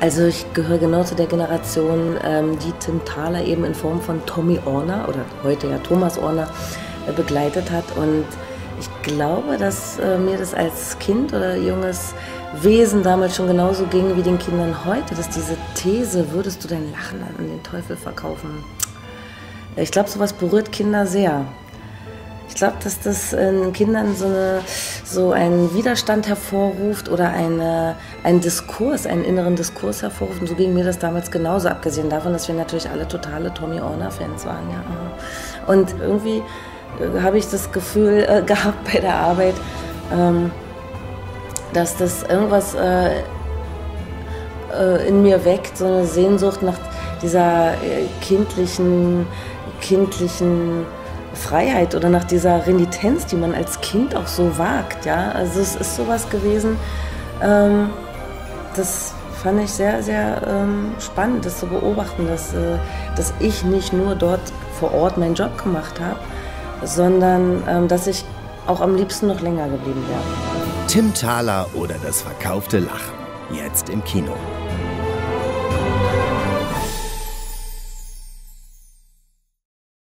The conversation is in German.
Also ich gehöre genau zu der Generation, ähm, die Tim Thaler eben in Form von Tommy Orner oder heute ja Thomas Orner äh, begleitet hat. Und ich glaube, dass äh, mir das als Kind oder junges Wesen damals schon genauso ging wie den Kindern heute, dass diese These, würdest du dein Lachen an den Teufel verkaufen? Ich glaube, sowas berührt Kinder sehr. Ich glaube, dass das in Kindern so, eine, so einen Widerstand hervorruft oder eine, einen Diskurs, einen inneren Diskurs hervorruft. Und so ging mir das damals genauso, abgesehen davon, dass wir natürlich alle totale Tommy Orner-Fans waren. Ja. Und irgendwie äh, habe ich das Gefühl äh, gehabt bei der Arbeit, ähm, dass das irgendwas äh, äh, in mir weckt, so eine Sehnsucht nach dieser äh, kindlichen, kindlichen Freiheit oder nach dieser Renitenz, die man als Kind auch so wagt. Ja? Also es ist sowas gewesen, ähm, das fand ich sehr, sehr ähm, spannend, das zu beobachten, dass, äh, dass ich nicht nur dort vor Ort meinen Job gemacht habe, sondern ähm, dass ich auch am liebsten noch länger geblieben wäre. Tim Thaler oder das verkaufte Lachen. Jetzt im Kino.